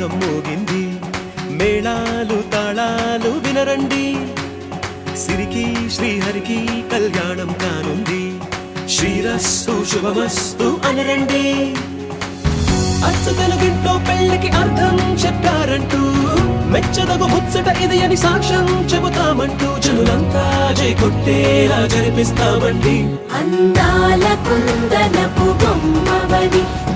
మేఘాల్లో రాగం మోగింది. మేళాలు తాళాలు వినరండి. సిరికి శ్రీహరికి కళ్యాణం కానుంది. శ్రీరస్సు శుభమస్తు అనరండి. అచ్చు తెలుగింట్లో పెళ్ళికి అర్థం చెప్పారంటూ మెచ్చదగు ముచ్చట ఇది అని సాక్ష్యం చెబుతామంటూ జనులంతా జై కొట్టేలా జరిపిస్తామండి. అందాల కుందనపు బొమ్మవని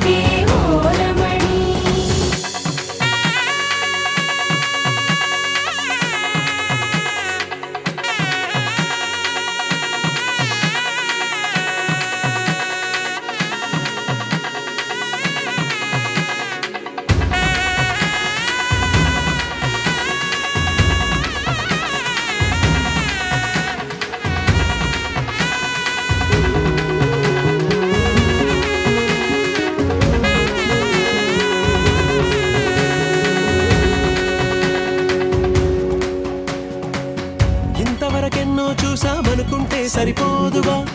be. చూసామనుకుంటే సరిపోదుగా?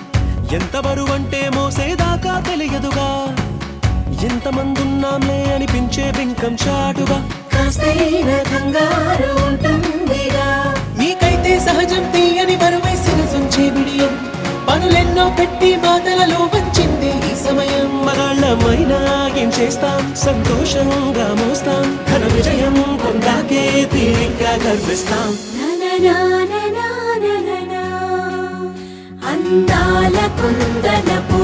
ఎంత బరువంటే మోసేదాకా తెలియదుగా? ఎంతమందున్నాంలే అనిపించే బింకం చాటుగా? నీకైతే సహజం తీయని బరువై శిరసుంచే విడియం. పనులెన్నో పెట్టి మాటలలో వంచింది ఈ సమయం. మగాళ్ళమైనా ఏం చేస్తాం? సంతోషంగా మోస్తాం. ఘన విజయం పొందాకే తీరిగ్గా గర్విస్తాం. అందాల కుందనపు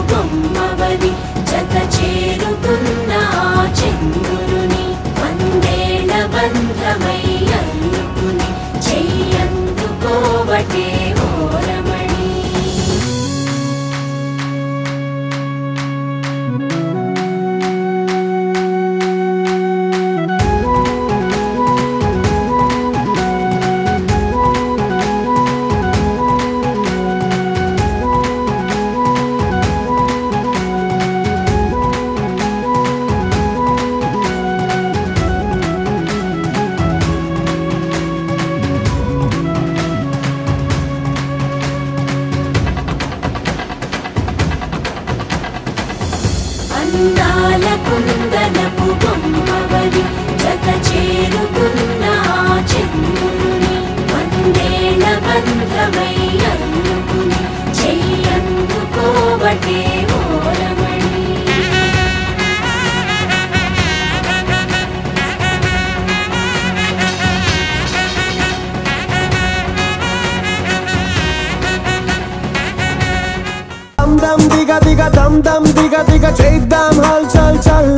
దమ్ దిగ దిగ దమ్ దమ్ దిగ దిగ చేద్దాం హల్ చల్ చల్.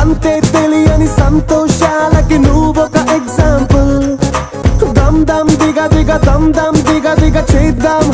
అంతే తెలియని సంతోషాలకి నువ్వొక ఎగ్జాంపుల్ దమ్ దమ్ దిగ దిగ దమ్ దమ్ దిగ దిగ చేద్దాం